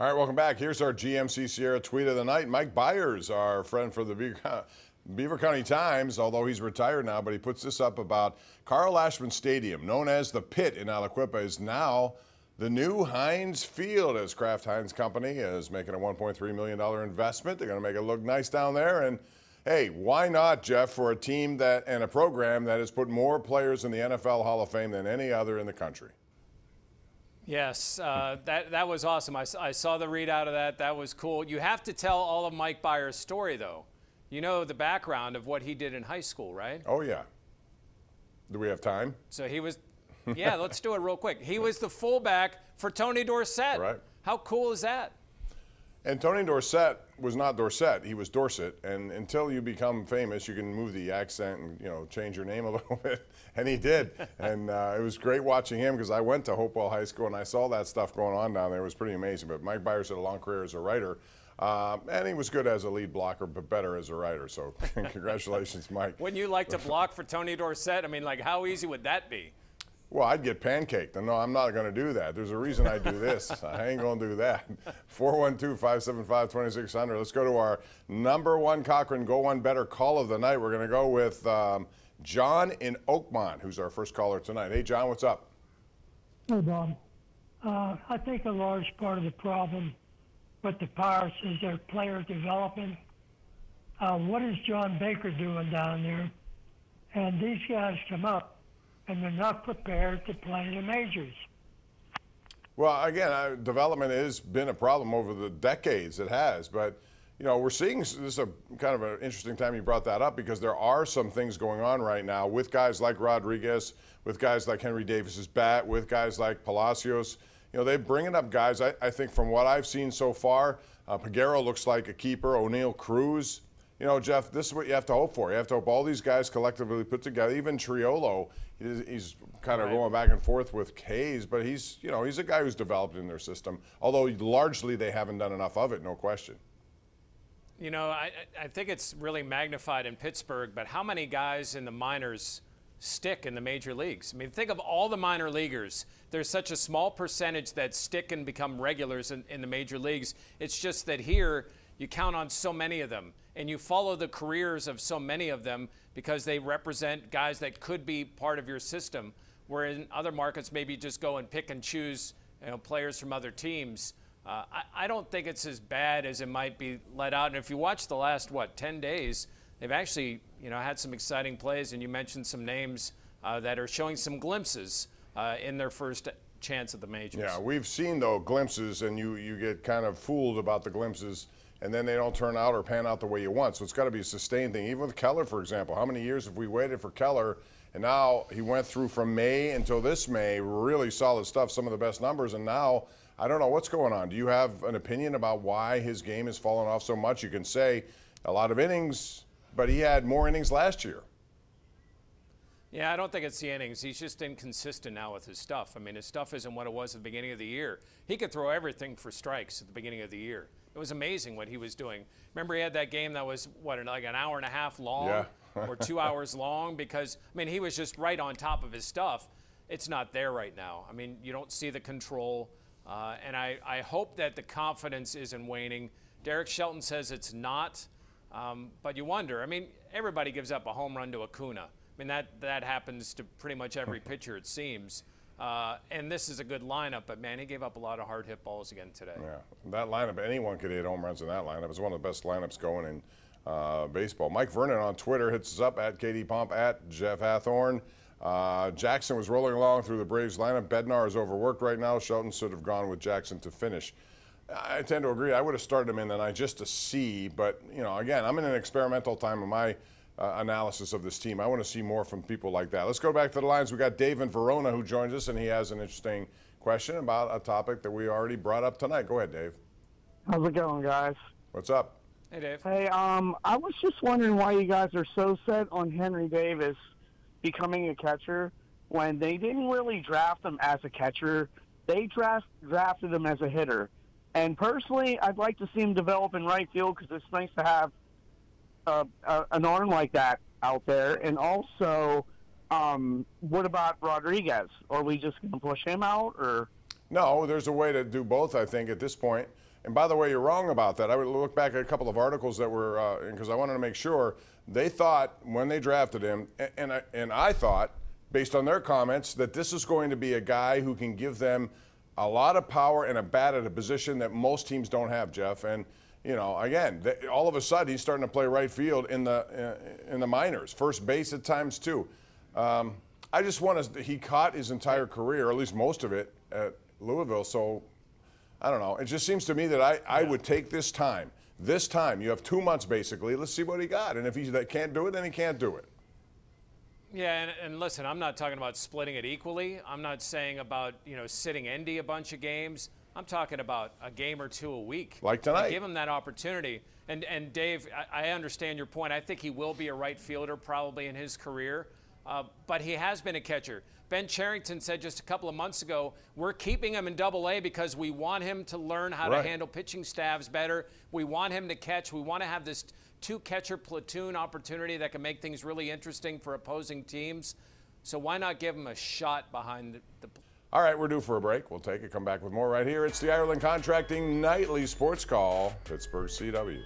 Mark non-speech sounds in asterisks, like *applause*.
All right, welcome back. Here's our GMC Sierra tweet of the night. Mike Byers, our friend from the Beaver, Beaver County Times, although he's retired now, but he puts this up about Carl Aschman Stadium, known as the Pit in Aliquippa, is now the new Heinz Field as Kraft Heinz Company is making a $1.3 million investment. They're going to make it look nice down there. And hey, why not, Jeff, for a team that and a program that has put more players in the NFL Hall of Fame than any other in the country? Yes, uh, that that was awesome. I, I saw the readout of that. That was cool. You have to tell all of Mike Byers' story, though. You know the background of what he did in high school, right? Oh yeah. Do we have time? So he was. *laughs* Yeah, let's do it real quick. He was the fullback for Tony Dorsett. Right. How cool is that? And Tony Dorsett was not Dorset; he was Dorset. And until you become famous, you can move the accent and you know change your name a *laughs* little bit. And he did. and uh, it was great watching him because I went to Hopewell High School and I saw that stuff going on down there. It was pretty amazing. But Mike Byers had a long career as a writer. Uh, and he was good as a lead blocker, but better as a writer. So, *laughs* congratulations, Mike. Wouldn't you like to *laughs* block for Tony Dorsett? I mean, like, how easy would that be? Well, I'd get pancaked. No, I'm not going to do that. There's a reason I do this. *laughs* I ain't going to do that. 412 575 2600. Let's go to our number one Cochran Go One Better call of the night. We're going to go with um, John in Oakmont, who's our first caller tonight. Hey, John, what's up? Hey, Bob. Uh, I think a large part of the problem with the Pirates is their player development. Uh, what is John Baker doing down there? And these guys come up and they're not prepared to play the majors. Well, again, uh, development has been a problem over the decades. It has, but you know, we're seeing this is a kind of an interesting time you brought that up because there are some things going on right now with guys like Rodriguez, with guys like Henry Davis's bat, with guys like Palacios. You know, they're bringing up guys. I, I think from what I've seen so far, uh, looks like a keeper. Oneil Cruz you know, Jeff, this is what you have to hope for. You have to hope all these guys collectively put together. Even Triolo, he's, he's kind of right. going back and forth with Hayes, but he's, you know, he's a guy who's developed in their system. Although largely they haven't done enough of it, no question. You know, I, I think it's really magnified in Pittsburgh, but how many guys in the minors stick in the major leagues? I mean, think of all the minor leaguers. There's such a small percentage that stick and become regulars in, in the major leagues. It's just that here, you count on so many of them and you follow the careers of so many of them because they represent guys that could be part of your system. Where in other markets, maybe just go and pick and choose you know, players from other teams. Uh, I, I, don't think it's as bad as it might be let out. And if you watch the last, what, 10 days, they've actually you know, had some exciting plays. And you mentioned some names uh, that are showing some glimpses uh, in their first chance at the majors. Yeah, we've seen, though, glimpses, and you, you get kind of fooled about the glimpses and then they don't turn out or pan out the way you want. So it's got to be a sustained thing. Even with Keller, for example, how many years have we waited for Keller? And now he went through from May until this May, really solid stuff, some of the best numbers. And now I don't know what's going on. Do you have an opinion about why his game has fallen off so much? You can say a lot of innings, but he had more innings last year. Yeah, I don't think it's the innings. He's just inconsistent now with his stuff. I mean, his stuff isn't what it was at the beginning of the year. He could throw everything for strikes at the beginning of the year. It was amazing what he was doing. Remember, he had that game that was, what, like an hour and a half long yeah. *laughs* or two hours long? Because, I mean, he was just right on top of his stuff. It's not there right now. I mean, you don't see the control. Uh, and I, I hope that the confidence isn't waning. Derek Shelton says it's not. Um, but you wonder, I mean, everybody gives up a home run to Acuna mean, that, that happens to pretty much every pitcher, it seems. Uh, and this is a good lineup, but man, he gave up a lot of hard hit balls again today. Yeah, that lineup, anyone could hit home runs in that lineup. It's one of the best lineups going in uh, baseball. Mike Vernon on Twitter hits us up at KD Pomp at Jeff Hathhorn. Uh, Jackson was rolling along through the Braves lineup. Bednar is overworked right now. Shelton should have gone with Jackson to finish. I tend to agree. I would have started him in the night just to see, but you know, again, I'm in an experimental time of my uh, analysis of this team. I want to see more from people like that. Let's go back to the lines. We got Dave in Verona who joins us, and he has an interesting question about a topic that we already brought up tonight. Go ahead, Dave. How's it going, guys? What's up? Hey, Dave. Hey, um, I was just wondering why you guys are so set on Henry Davis becoming a catcher when they didn't really draft him as a catcher. They draft, drafted him as a hitter. And personally, I'd like to see him develop in right field because it's nice to have uh, uh, an arm like that out there? And also, um, what about Rodriguez? Are we just going to push him out, or? No, there's a way to do both. I think at this point. And by the way, you're wrong about that. I would look back at a couple of articles that were because I wanted to make sure they thought when they drafted him, and and I, and I thought based on their comments that this is going to be a guy who can give them a lot of power and a bat at a position that most teams don't have, Jeff. And you know, again, all of a sudden he's starting to play right field in the uh, in the minors, first base at times too. Um, I just want to. He caught his entire career, or at least most of it, at Louisville. So I don't know. It just seems to me that I, I would take this time. This time, you have two months basically. Let's see what he got. And if he can't do it, then he can't do it. Yeah, and, and, listen, I'm not talking about splitting it equally. I'm not saying about you know sitting Endy a bunch of games. I'm talking about a game or two a week. Like tonight. Give him that opportunity. And and Dave, I, I, understand your point. I think he will be a right fielder probably in his career, uh, but he has been a catcher. Ben Cherington said just a couple of months ago, we're keeping him in Double A because we want him to learn how right. to handle pitching staffs better. We want him to catch. We want to have this two catcher platoon opportunity that can make things really interesting for opposing teams. So why not give him a shot behind the, the all right, we're due for a break. We'll take it. Come back with more right here. It's the Ireland Contracting Nightly Sports Call, Pittsburgh CW.